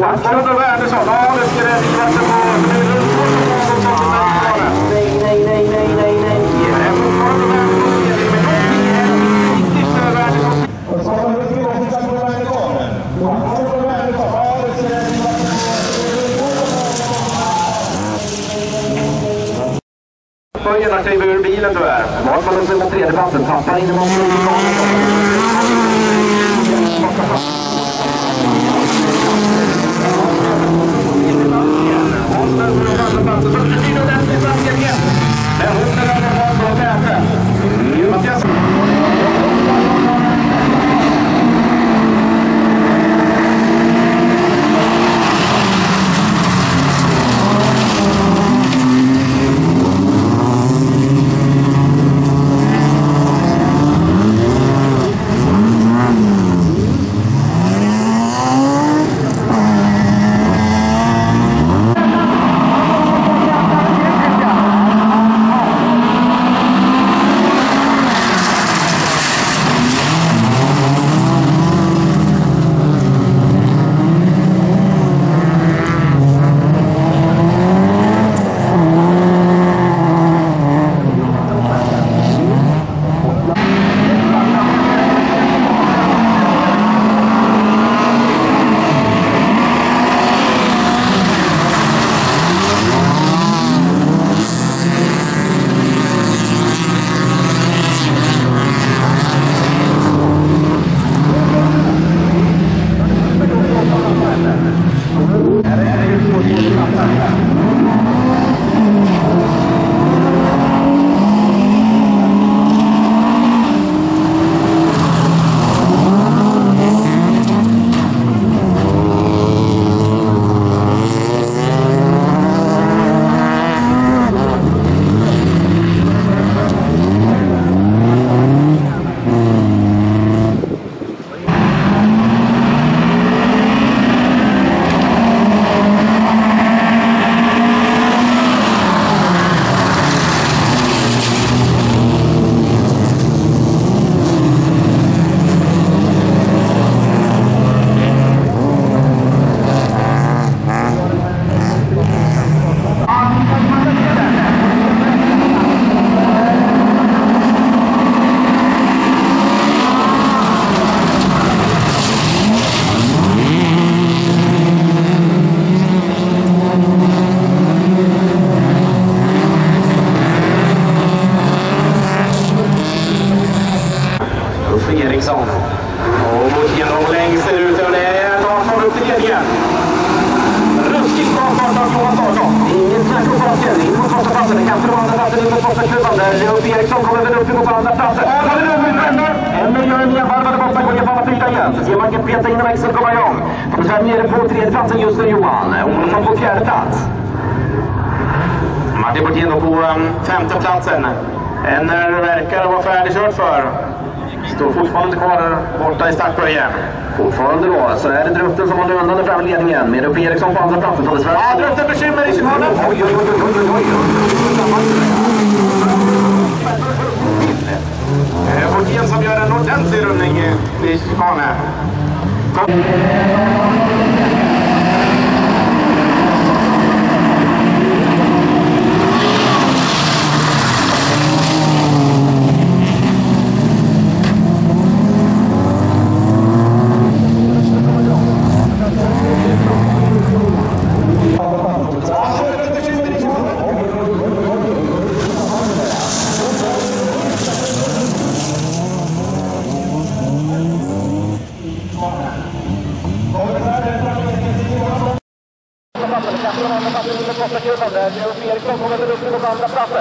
Wernersson. Och Väl upp mot andra platsen. Ja, det är nummer Emil gör en nedvarvade borta. Går ner på fyra igen. Så ser man inte peta in en växel komma igång. De är nere på tredjeplatsen just nu Johan. Olofsson på fjärde plats. Martin Bortén då på um, femte platsen. Enner verkar vara färdigkört för. Står fortfarande kvar borta i startböjen. Fortfarande då, så är det Druften som håller undan den fram ledningen med Uppe Eriksson på andra platsen. Ja, Druften bekymmer i chikanen. Oj, oj, oj, oj, oj, Eh, Eh, Bortén som gör en ordentlig rundning i i chikanen. oj.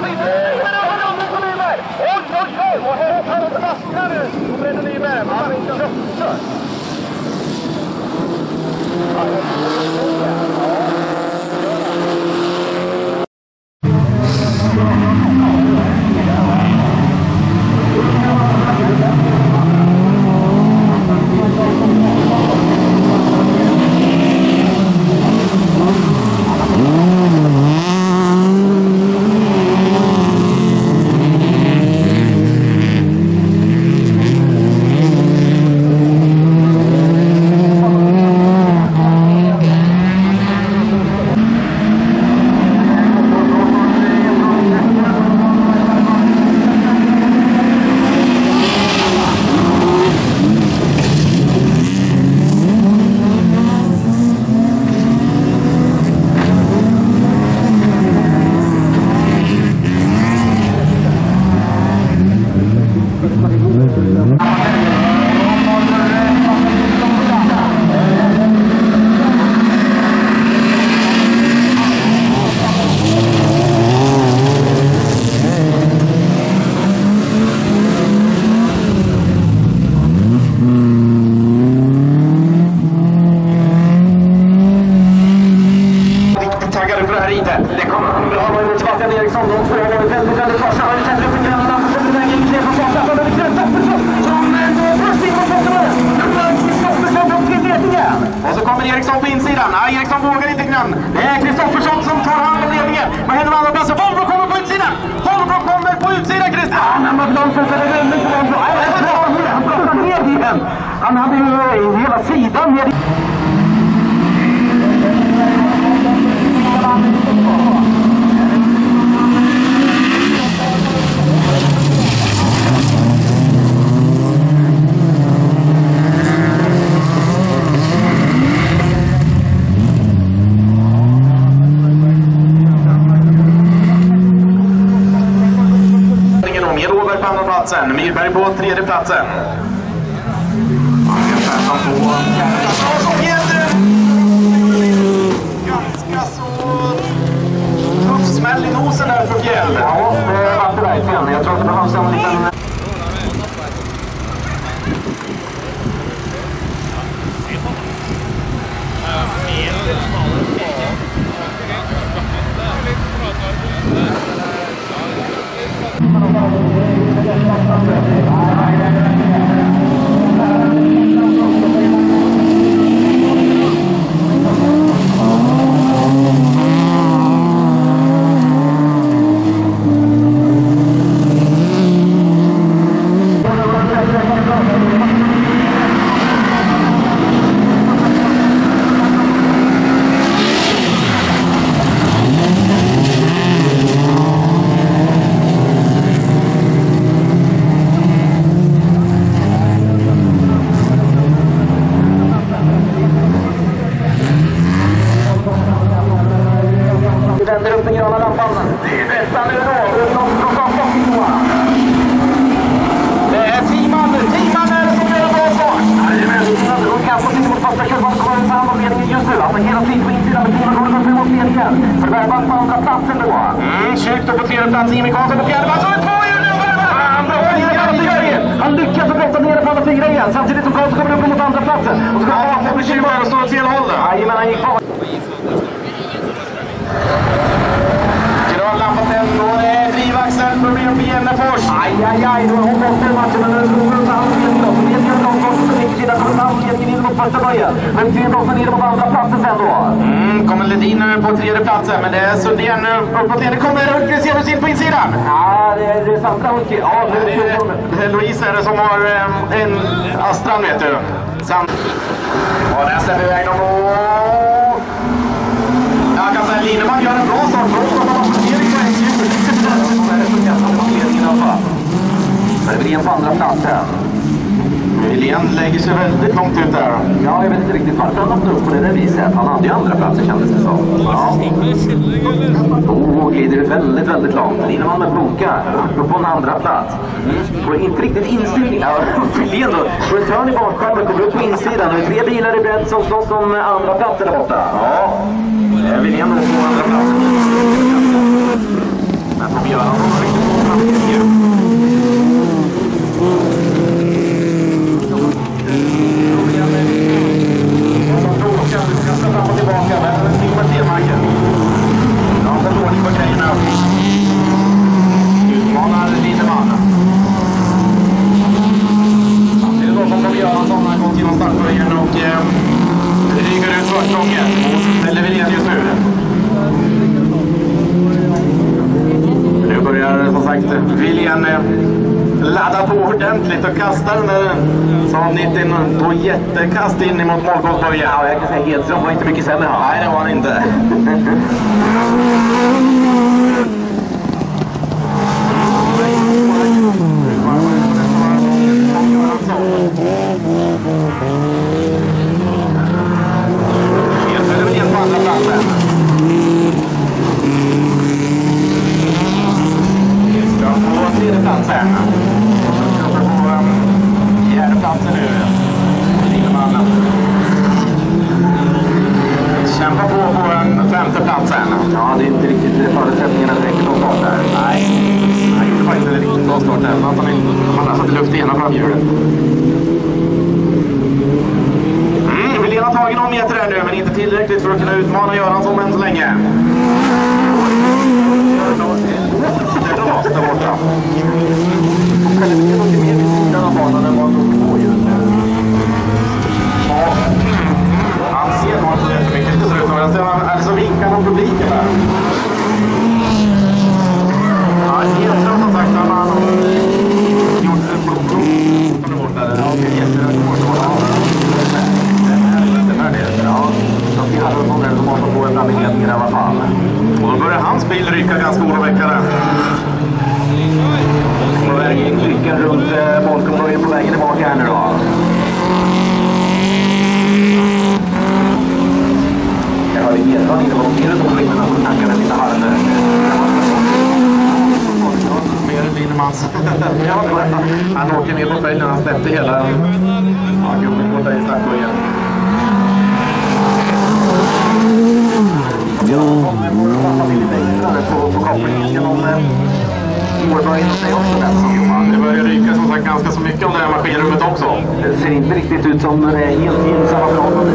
Men kom igen, Zacke Nyberg! Kom Nyberg! Oj, oj, oj! Och här kan de fastna nu! Kommer Bredde Nyberg. Ja, kör, kör! insidan. Ah, Eriksson vågar inte grann. Det är Kristoffersson som tar hand om ledningen. Vad händer med andra platsen? Volvo kommer på utsidan! Volvo kommer på utsidan, Christian! Han var glad för att det vände på honom. Nej, det är bra. Han plockade ner bilen. Han hade ju hela sidan. Med Robert Myrberg på tredje platsen. Andreas Persson på fjärde platsen. Och så Peter! Ganska så tuff smäll i nosen där för Fjäll. Ja, det var det verkligen. Jag tror att det behövs en liten... Vi vänder upp den gröna lampan. Det är detta nu då. Det är Timan. Timan är det som gör en bra start. Jajamän, och kanske lite mot första kurvan så kommer han ta hand om ledningen just nu. Alltså hela tiden på insidan, men Timon kommer upp mot ledningen. För Bergvall på andra platsen då. Mm, Kyrk då på tredje plats, Jimmy Karlsson på fjärde plats. Och ett tvåhjul nu! Han brottar ner alla fyra igen. Han lyckas att brotta ner på alla fyra igen, samtidigt som Karlsson kommer upp mot andra platsen. Och så Ja, kommer han får bekymmer och står åt fel håll. Jajamän, han gick bak. Grön lampa tänd. Då är det drivaxeln. Problem för Jennefors. Aj, aj, aj, nu har hon fått den matchen, men nu kommer hon ta hand om ledningen. Så ledningen långt på riktsidan, kommer ta hand om ledningen in mot första böjen. Men Tim Brossen ner mot andra platsen sen då. Mm, kommer Ledin nu på tredje platsen, men det är Sundén nu uppåt. Det kommer Hultqvist in på insidan. Ja, det är, det är Sandra Hultqvist. Ja, nu Det är, det är Louise är det som har eh, en Astran, vet du. Sam ja, där släpper iväg dem. Och... Jag kan säga Lineman gör en bra start. Bra start av Erik Hervelin platsen. Helén lägger sig väldigt långt ut där. Ja, jag vet inte riktigt varför han öppnade upp på det där viset. Han hade ju andra platser kändes det som. Ja. Oh, glider väldigt, väldigt långt. Lineman med Boka, uppe på en andra plats. Och inte riktigt instyrning. Ja, Helén då. Får en törn i bakskärmen, kommer upp på insidan. Det är tre bilar i bredd som slåss om andra platser där borta. Ja, Wilén då på andra platsen. Men Tom Göransson har riktigt bra framtid. Kasta fram och tillbaka, men Ingmar Stenmarken. Ja, han tar Utmanar på grejerna. Utmanar Lindeman. Samtidigt då som Tommy Göransson har gått genom startföringen och eh, ryger ut försprånget mot ner just nu. Nu börjar som sagt Wilén eh, ladda på ordentligt och kasta den där som 90 på jättekast in emot målgångsböjen. Ja, jag kan säga Hedström var inte mycket sämre. Nej, det var han inte. Wilén på tredje fjärde platsen nu. Lindeman kämpar på på en femte platsen. Ja, det är inte riktigt förutsättningarna direkt från start där. Nej, han gjorde faktiskt en riktigt bra start där. Att han inte- satt luft i ena framhjulet. Mm, Wilén har tagit någon meter här nu, men inte tillräckligt för att kunna utmana Göransson än så länge. Det är ras där borta. Själv är nog mer vid sidan av banan än vad så. Jag ser man, alltså vinkar från publiken där. Ja, Hedström som sagt, han har gjort ett blodprov. Som är borta som har fått gå en blandning i alla fall. Och då börjar hans bil rycka ganska oroväckande på väg in, rycker runt eh, målkontrollen på vägen tillbaka här nu då. Han åker ner på följden. Han släppte hela... Ja, gubben borta i. Ja, till lite extra på, på kopplingen sig också Nelson Johan. Det börjar ryka som sagt ganska så mycket om det här maskinrummet också. Det ser inte riktigt ut som det är helt gynnsamma förhållanden.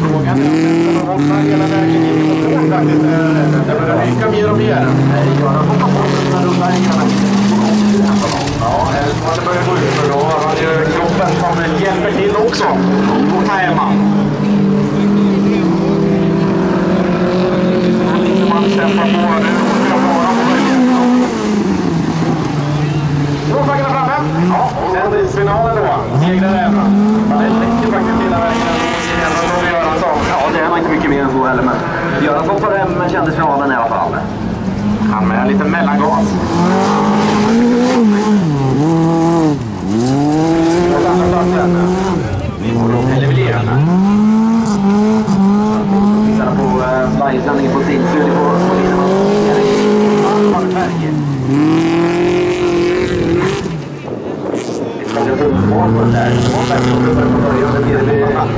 Frågan är om den håller hela vägen in mål faktiskt. Det börjar ryka mer och mer. Göran får ta på. Ja, det börjar gå ut för då har ju kroppen som hjälper till också. Och ta hemma. Man kämpar på nu. Ska framme. Ja, och sen finalen då. Segraren. Det räcker faktiskt hela vägen. Ja, det är nog inte mycket mer än så heller, men Göransson tar hem kändisfinalen i alla fall. Han med en liten mellangas. Och andra platsen. Eller Wilén. Tittar på uh, livesändningen på sin studio på, på Lideman. Färger.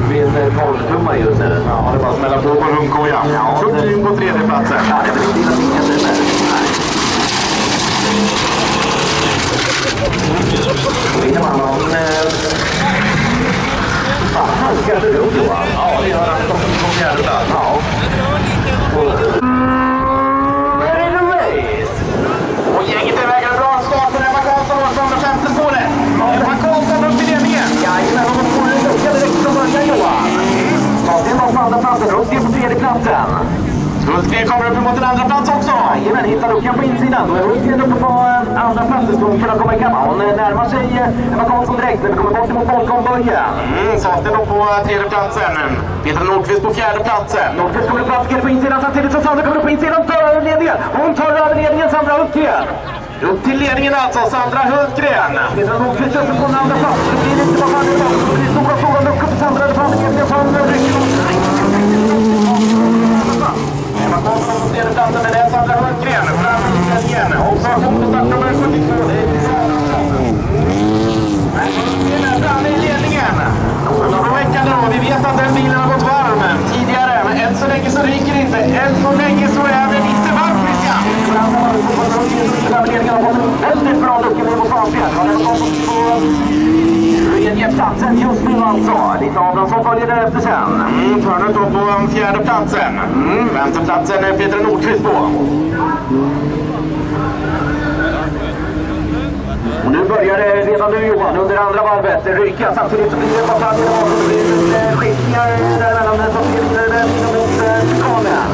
Vid 12-tummar just nu. Ja, det bara smälla på på hundkojan. Ja, Kurt på tredjeplatsen. Ja, det är väl inte illa pinkat det där. Fan, han halkar sig Johan. Ja, det gör han. På fjärde plats. Ja. Ready to race! Och gänget är iväg. En bra start för Emma Karlsson och från femte spåret. Emma Karlsson upp i ledningen. Jajamän, och de får en lucka direkt från början Johan. Ja, Fabian var på andra platsen, Rutger på tredje platsen. Hultgren kommer upp mot en andra plats också. Jajamän, hittar luckan på insidan. Då är Rutger uppe på eh, andra platsen. Ska hon kunna komma ikapp? Hon eh, närmar sig eh, Emma Karlsson direkt, men vi kommer bort emot Volcom-början. Mm, Saften då på tredje platsen. Peter Nordqvist på fjärde platsen. Nordqvist kommer upp Hultgren på insidan samtidigt som Sandra kommer upp på insidan tar över ledningen. Hon tar över ledningen, Sandra Hultgren. Upp till ledningen alltså, Sandra Hultgren. Peter Nordqvist uppe på en andra plats. Det blir inte vad det är. Det blir stora, stora luckor för Sandra. Det fanns ledningen som rycker Emma Karlsson på Sandra Hultgren. Fram i startnummer 72. Det är Men Hultgren är framme i ledningen. Oroväckande då. Vi vet att den bilen har gått varm tidigare, men än så länge så ryker det inte. Än så länge så är den inte varm, Christian. Väldigt bra lucka med mot Fabian. Han har kommit på tredjeplatsen just nu alltså. Lite Abrahamsson följer därefter sen. Mm, Törner står på fjärde platsen. Mm, Femteplatsen är eh, Peter Nordqvist på. Och nu börjar det redan nu Johan, under andra varvet, ryka. Samtidigt som det blir det bataljer och det blir lite skiftningar däremellan. Men så blir det mot Karlen.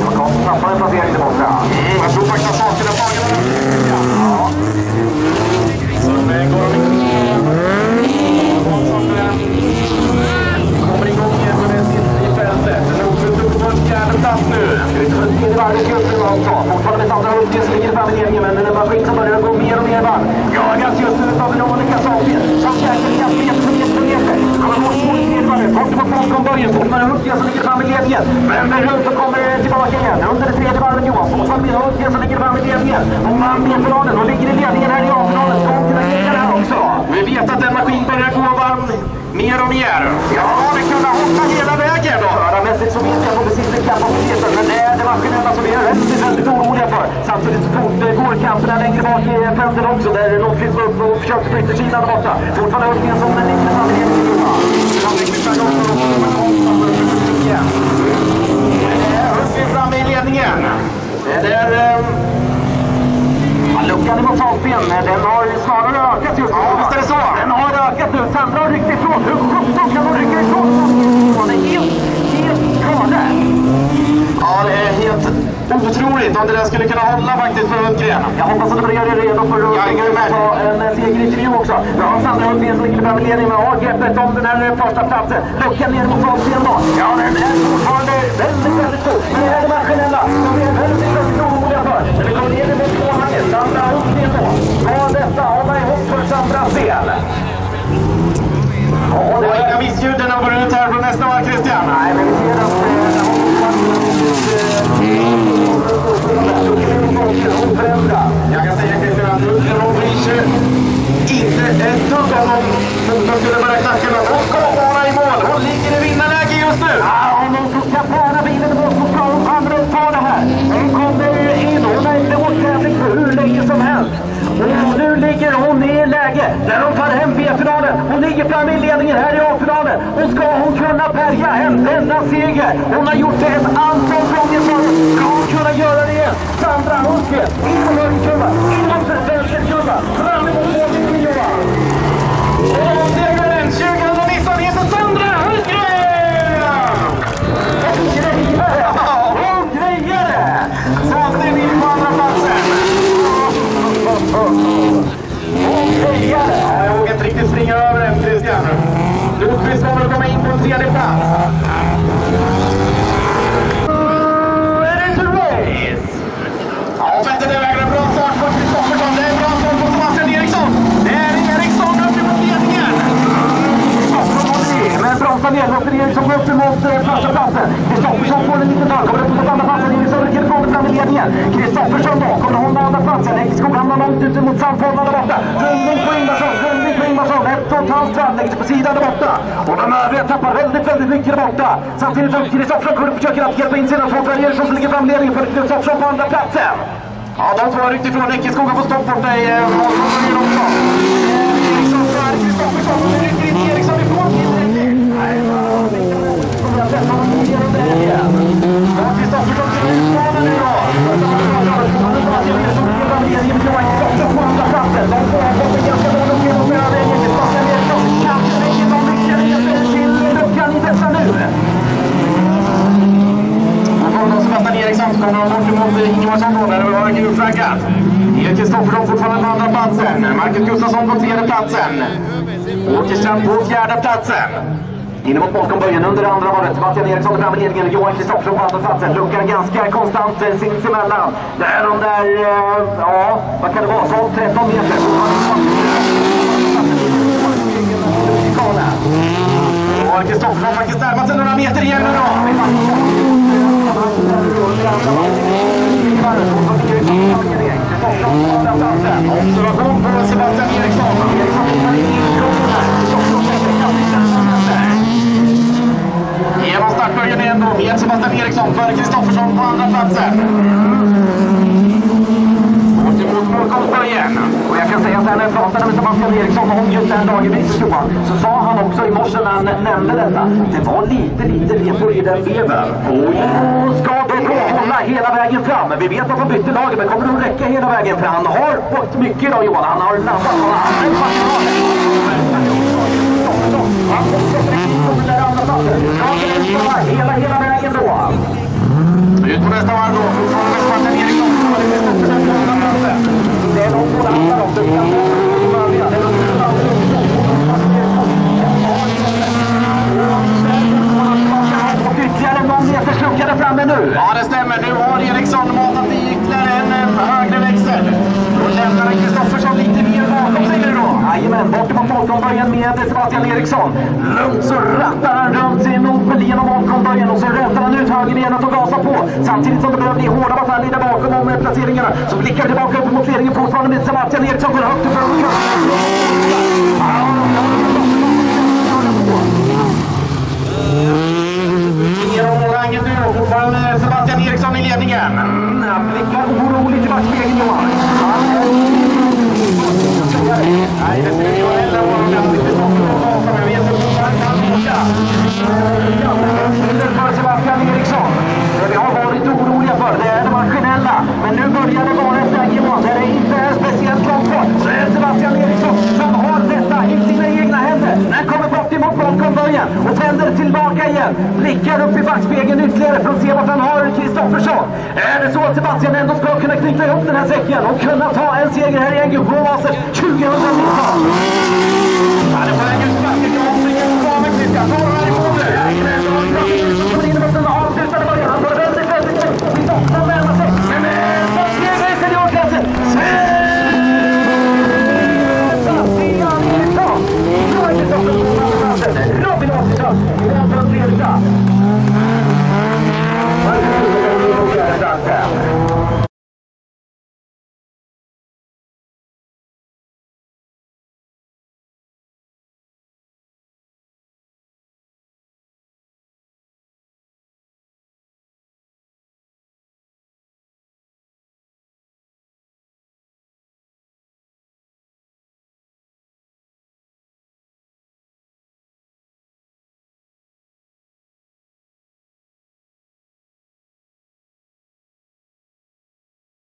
Johan Karlsson tappar en placering där borta. Mm, jag tror faktiskt att sakerna tagit den. Ja. Så det går Kommer igång igen med sitt i fältet. Nordqvist uppe på en fjärde plats nu. Ute på tredje varvet just nu alltså. Fortfarande med Sandra Hultgren som ligger framme i ledningen, men det är en maskin som börjar gå mer och mer varv. Jagas just nu av Veronica Sahlgren. Som käkar ganska meter för meter för meter. Kommer bort mot tredje varvet, bort mot Folkomborgen. Fortfarande Hultgren som ligger framme i ledningen. Men där runt så kommer det tillbaka igen. Under det tredje varvet Johan. Fortfarande med Hultgren som ligger framme i ledningen. Hon vann B-finalen och ligger i ledningen här i A-finalen. Ska hon kunna knäcka det här också? Vi vet att den maskin börjar gå varm mer och mer. Ja, det kunde hoppa hela vägen då. Förarmässigt så vet jag på precis den kapaciteten, men det är det maskinella som vi är väldigt, väldigt oroliga för. Samtidigt så går kamperna längre bak i fältet också, där Nordqvist yttersidan där borta. Fortfarande Hultgren som en liten i ledningen, Johan. Hultgren framme i ledningen. Det är... Ja, luckan emot Fahlsten, den har snarare ökat just nu. Ja, visst är det så. Den har ökat nu. Sandra har ryckt ifrån. Hur sjutton kan hon rycka ifrån? Hon är helt, helt galen. Ja, det är helt otroligt om det där skulle kunna hålla faktiskt för Hultgren. Jag hoppas att börjar är redo för att ta en segerintervju också. Ja, Sandra Hultgren som ligger framme i ledningen har greppet om den här första platsen. Luckan ner mot Fahlsten då. Ja, den är fortfarande väldigt, väldigt stor. Men det är maskinella som vi är väldigt, väldigt oroliga för. Men vi kommer ner mot tvåhanget. Sandra Hultgren då. Ska detta hålla ihop för Sandras del? Ja, Det var inga missljud när de går ut här från nästa varv, Christian. Nej, men vi ser att hon oförändrat. Jag kan säga Christian att Hultgren eh, tugga honom. Motorn skulle börja knacka hon ska vara i mål. Hon ligger i vinnarläge just nu. Ja, om som ska bära bilen mål så ska hon andra ta det här. Hon kommer in. Hon har inte åkt tävling för hur länge som helst. Och nu ligger hon i läge där hon tar hem B-finalen. Hon ligger framme i ledningen här i A-finalen. Och ska hon kunna bärga hem denna seger? Hon har gjort det ett antal gånger förut. Ska hon kunna göra det igen? Sandra Hultgren, inom hörnkurva, inom vänsterkurva, fram emot Johan. Och segraren 2019 heter Sandra Hultgren! Hon grejer det! Hon grejer det! Svansten in på andra platsen. Hon grejer det! Ja, jag vågar inte riktigt springa över den, Christian. Lundqvist kommer att komma in på en tredje plats. Ready to race! Ja, Petter, det väger en bra start på Kristoffersson. Det är en bra start på Sebastian Eriksson. Det är Eriksson upp emot ledningen. Men bromsar ner, låter Eriksson gå upp emot eh, första platsen. Kristoffersson får en liten törn, kommer upp mot andra platsen. Eriksson rycker ifrån fram i ledningen. Kristoffersson då, kommer hon med andra platsen. Häggskog hamnar långt ute där borta. Rundning på Ingvarsson, rundning på Ingvarsson. Ett och ett halvt fram, lägger sig på sidan där borta. Och de övriga tappar väldigt, väldigt mycket där borta. Samtidigt som Kristoffersson kommer försöker att hjälpa in två för som ligger fram i ledningen för Kristoffersson på andra platsen. Ja, de två har ryckt ifrån. Häckeskog har fått stopp borta i eh, målkontrollen också. Eh, Eriksson före Kristoffersson. Nu rycker inte Eriksson ifrån tillräckligt. Nej, Kommer att träffa honom genom det här igen. Ja, Kristoffersson till utmanar nu då. Och från då Sebastian Eriksson så kommer de bort emot Ingemarsson då, där det var gulflaggat. Erik Kristoffersson fortfarande på andra platsen. Marcus Gustafsson på tredje platsen. Åkerstrand på fjärde platsen. Inne mot bakom böjen under andra varvet. Sebastian Eriksson fram i ledningen. Johan Kristoffersson på andra platsen. Luckar ganska konstant eh, sinsemellan. Det är de där, eh, ja, vad kan det vara? 12-13 meter. Och har faktiskt närmat sig några meter igen nu då. Observation på Sebastian Eriksson. Startböjen igen ändå med Sebastian Eriksson före Kristoffersson på andra platsen. Bort emot. Och jag kan säga så här när jag pratade med Sebastian Eriksson om just det här dagen, Johan, så sa han också i morse när han nämnde detta, det var lite, lite repor i den veven. Och ska det då hålla hela vägen fram? Vi vet att han bytte laget, men kommer det att räcka hela vägen fram? Han har åkt mycket idag Johan, han har laddat. Han har använt materialet hela, hela vägen då? Ut på nästa varv då. Fortfarande Sebastian Eriksson. på andra. Det är de båda handlar om. Och ytterligare någon meter sluckade framme nu. Ja, det stämmer. Nu har Eriksson matat i ytterligare en högre växel. Då lämnar han Kristoffersson lite mer bakom sig nu då. Jajamän, bort emot målkonböjen med Sebastian Eriksson. Lugnt så rattar han runt sin Opel genom målkonböjen och så rätar han ut högerbenet och gasar på. Samtidigt som det börjar bli hårda bataljer där bakom om eh, placeringarna så blickar tillbaka upp mot ledningen fortfarande med Sebastian Eriksson går högt upp över Genom Sebastian Eriksson i ledningen. Han blickar oroligt i backspegeln Johan för Sebastian Eriksson. Det vi har varit oroliga för, det är det maskinella. Men nu börjar det vara ett läge Johan, där det inte är speciellt långt kvar. Så är det Sebastian Eriksson som har detta i sina egna händer. När han kommer bort emot igen och vänder tillbaka igen. Blickar upp i backspegeln ytterligare för att se vart han har Kristoffersson. Är det så att Sebastian ändå ska kunna knyta ihop den här säcken och kunna ta en seger här i Ängelholm 2019? Ja, det